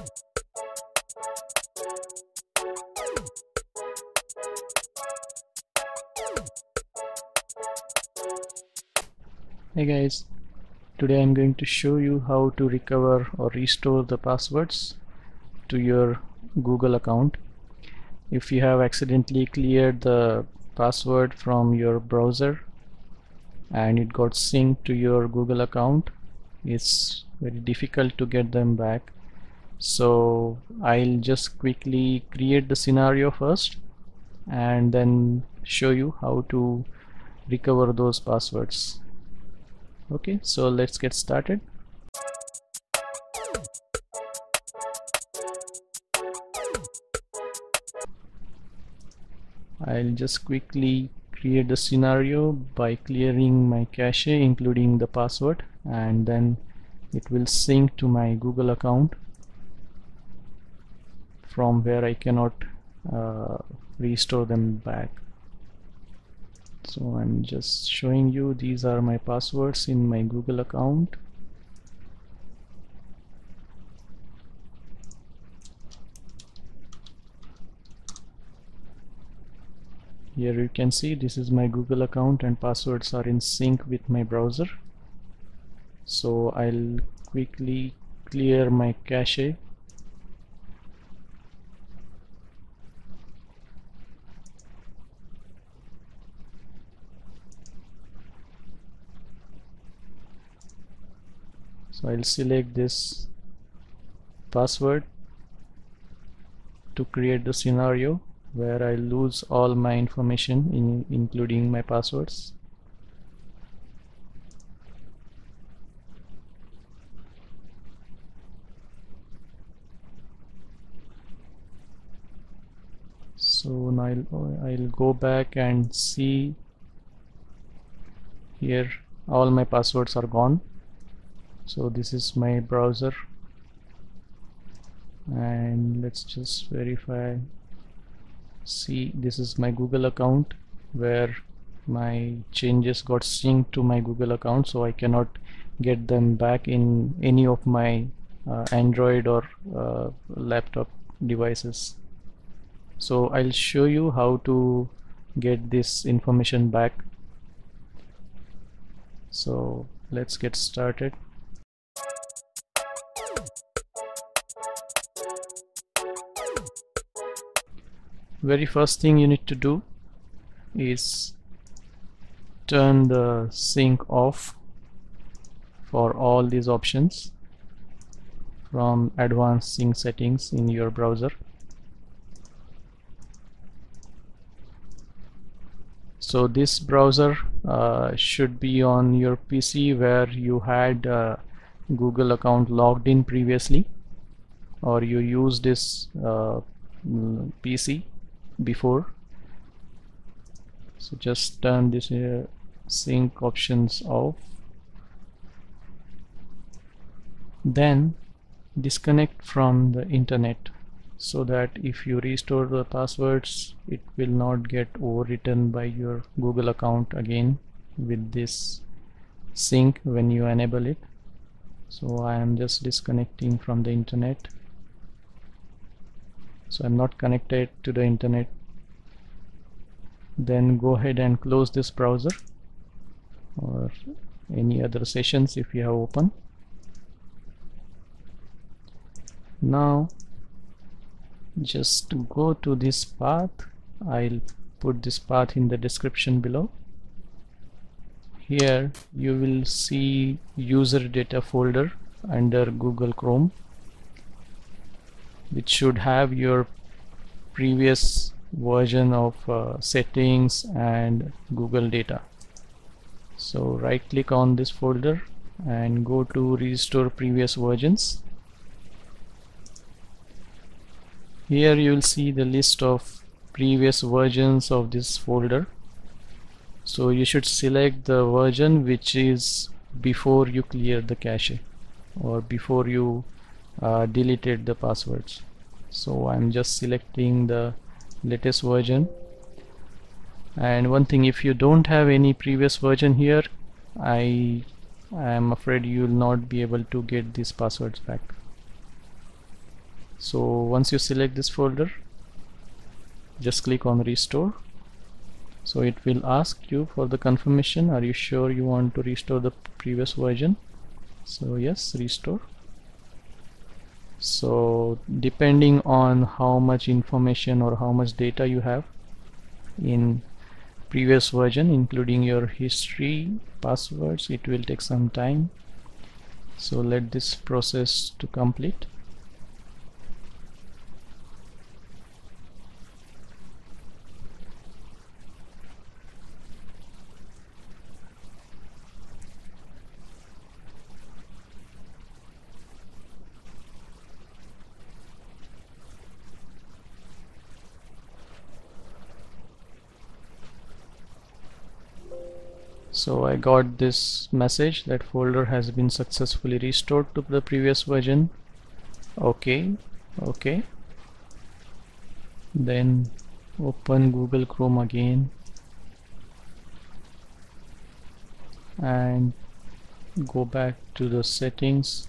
Hey guys, today I'm going to show you how to recover or restore the passwords to your Google account. If you have accidentally cleared the password from your browser and it got synced to your Google account, it's very difficult to get them back. So I'll just quickly create the scenario first and then show you how to recover those passwords. Okay so let's get started. I'll just quickly create the scenario by clearing my cache including the password and then it will sync to my Google account from where I cannot uh, restore them back. So I'm just showing you these are my passwords in my Google account. Here you can see this is my Google account and passwords are in sync with my browser. So I'll quickly clear my cache so I'll select this password to create the scenario where I lose all my information in, including my passwords. So now I'll, I'll go back and see here all my passwords are gone so this is my browser. And let's just verify. See this is my Google account where my changes got synced to my Google account so I cannot get them back in any of my uh, Android or uh, laptop devices. So I'll show you how to get this information back. So let's get started very first thing you need to do is turn the sync off for all these options from advanced sync settings in your browser. So this browser uh, should be on your PC where you had uh, Google account logged in previously or you use this uh, mm, PC before. So just turn this uh, sync options off. Then disconnect from the internet so that if you restore the passwords it will not get overwritten by your Google account again with this sync when you enable it. So I am just disconnecting from the internet so I'm not connected to the internet. Then go ahead and close this browser or any other sessions if you have open. Now just go to this path. I'll put this path in the description below. Here you will see user data folder under Google Chrome which should have your previous version of uh, settings and Google data. So right click on this folder and go to restore previous versions. Here you will see the list of previous versions of this folder. So you should select the version which is before you clear the cache or before you uh, deleted the passwords. So I'm just selecting the latest version. And one thing if you don't have any previous version here I am afraid you will not be able to get these passwords back. So once you select this folder just click on restore. So it will ask you for the confirmation. Are you sure you want to restore the previous version? So yes restore so depending on how much information or how much data you have in previous version including your history passwords it will take some time. So let this process to complete so I got this message that folder has been successfully restored to the previous version. Okay okay. Then open Google Chrome again. And go back to the settings.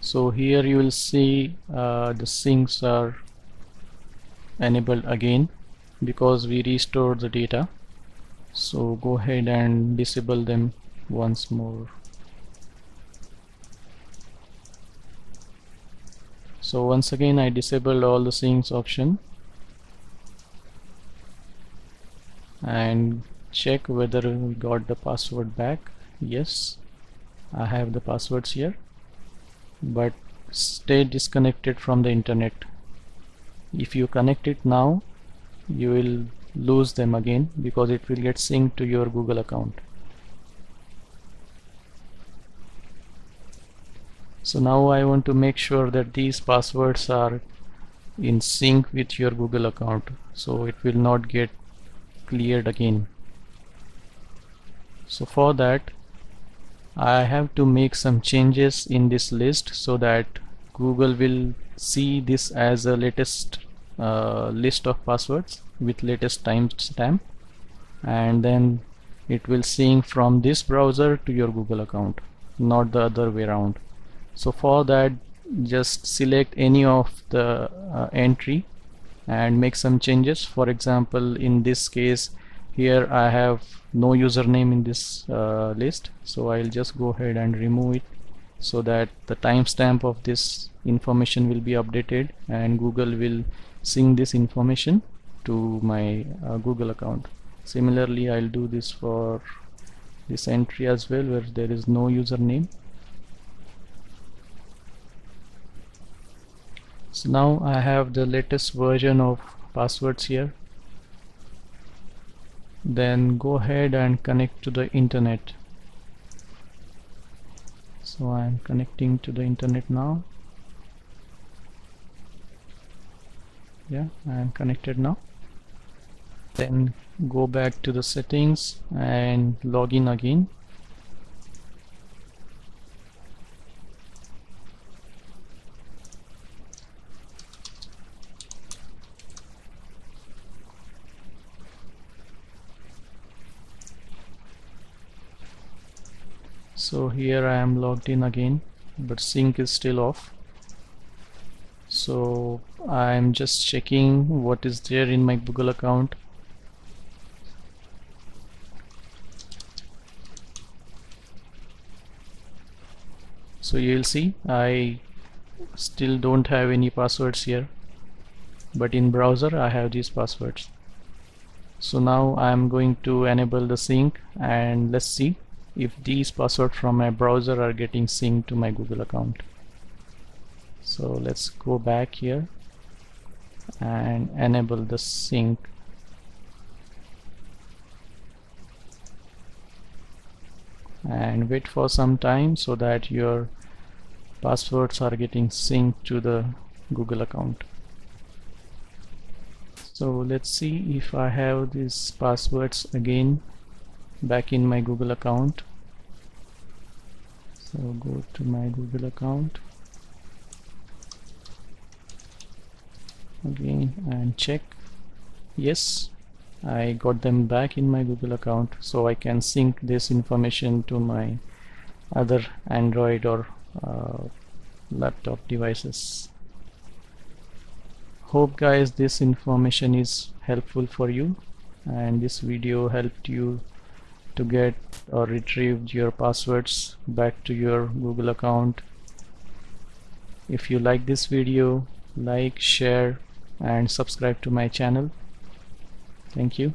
So here you will see uh, the syncs are enabled again because we restored the data so go ahead and disable them once more. So once again I disabled all the syncs option. And check whether we got the password back. Yes I have the passwords here. But stay disconnected from the internet. If you connect it now you will lose them again because it will get synced to your Google account. So now I want to make sure that these passwords are in sync with your Google account so it will not get cleared again. So for that I have to make some changes in this list so that Google will see this as a latest uh, list of passwords with latest timestamp. And then it will sync from this browser to your Google account not the other way around. So for that just select any of the uh, entry and make some changes. For example in this case here I have no username in this uh, list. So I'll just go ahead and remove it so that the timestamp of this information will be updated and Google will sync this information to my uh, Google account. Similarly I'll do this for this entry as well where there is no username. So now I have the latest version of passwords here. Then go ahead and connect to the internet so I'm connecting to the internet now. Yeah I'm connected now. Then go back to the settings and log in again so here I am logged in again but sync is still off. So I'm just checking what is there in my Google account. So you'll see I still don't have any passwords here. But in browser I have these passwords. So now I'm going to enable the sync and let's see if these passwords from my browser are getting synced to my Google account. So let's go back here and enable the sync. And wait for some time so that your passwords are getting synced to the Google account. So let's see if I have these passwords again back in my Google account. So go to my Google account. Again and check. Yes I got them back in my Google account so I can sync this information to my other Android or uh, laptop devices. Hope guys this information is helpful for you and this video helped you to get or retrieve your passwords back to your Google account. If you like this video like share and subscribe to my channel. Thank you